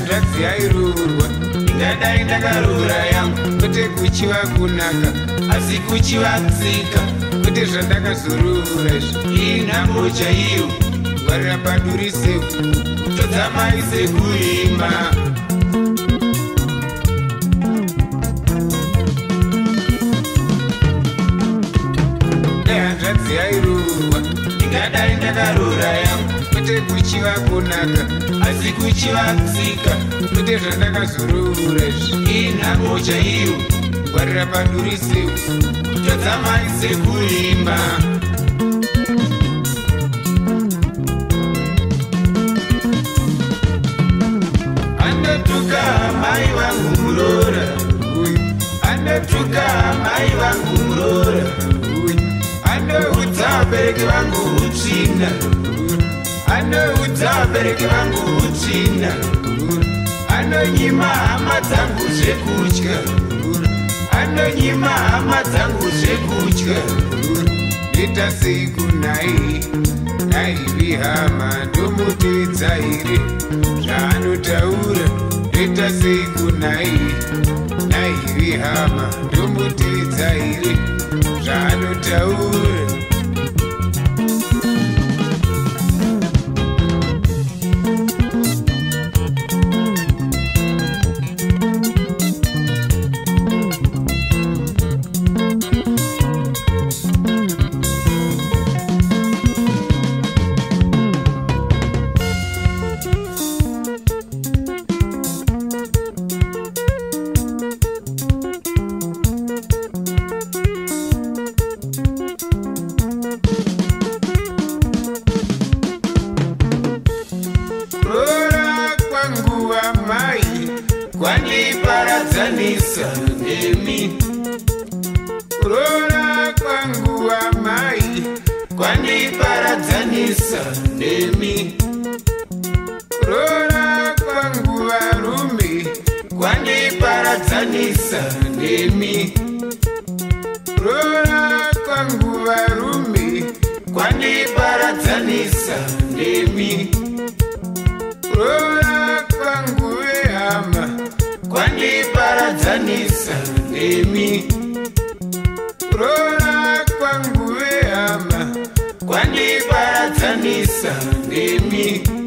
ndanzvadzi yairurwa ndingadai ndakarura yangu kwete kuchiva kunaka asi kuchiva tsika kwete zvandakazorura izvi iyi nhambo chaiyo kugwarira paduri sekutodzamai sekuimba ndihanzvadzi yairurwa ndingadai ndakarura yangu kwete kuchiva kunaka asi kuchivanzika kute zvandakazorovura izvi inhamo chaiyo kugwarira paduri seu kutodzamai sekuimba andotuka mai vangu murora andotuka mai vangu murora andoudza abereki vangu utsvina anoudza vabereki vangu utsvina anonyima hama dzangu zvekutya anonyima hama dzangu zvekutya ndita sei kunai naivi hama ndomutidzaire zvaanotaura ndita sei kunai kwandiparadzanisa nemi kurora kwanguva mai kwandiparadzanisa nemi kurora kwanguva rume kwandiparadzanisa nemi kurora kwanguva rume kwandiparadzanisa nemi kurora kuparadzanisa nemi kurora kwanguve hama kwandiparadzanisa nemi kwa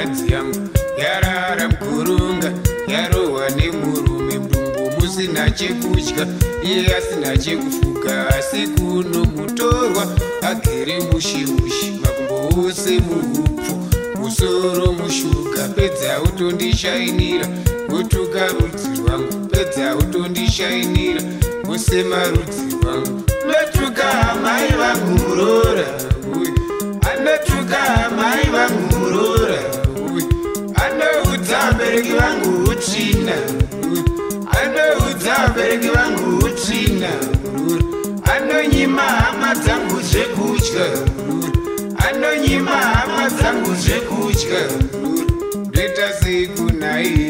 hanzvadzi yangu yarara mukurunga yarohwa nemurume mbumbu musina chekutya iye asina chekufuka asi kuno mutorwa agere mushiushi makumbo ose muupfu musoro mushuka pedza autondishainira wotuka rudzi rwangu pedza autondishainira usemarudzi rwangu matuka amai vangu murora anatuka amai vangu hama dzangu zvekutya anonyima hama dzangu zvekutya ndoita sei kunaii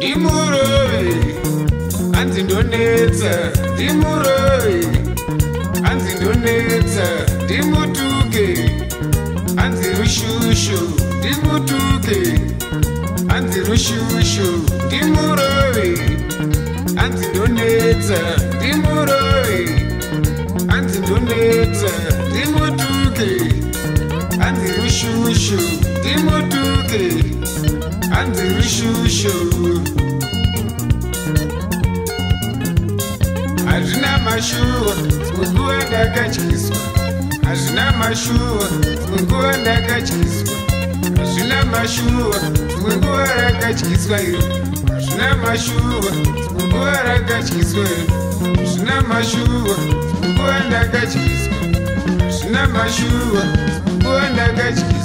ndimuroi hanzi ndonetsa ndimuroi hanzi ndonetsa ndimutuke hanzi rushushu ndimutuke hanzi rushushu ndimuroi hanzi ndonetsa ndimuroi hanzi ndonetsa ndimutuke hanzi rushushu ndimutuke hazvina mashuwa munguva ndakatyiswa hazvina mashuwa munguva ndakatyiswa hazvina mashuwa munguva rakatyiswa iro hazvina mashuwa munguva rakatyiswa iro hazvina mashuwa munguva ndakatyiswa hazvina mashuwa munguva ndakatyiswa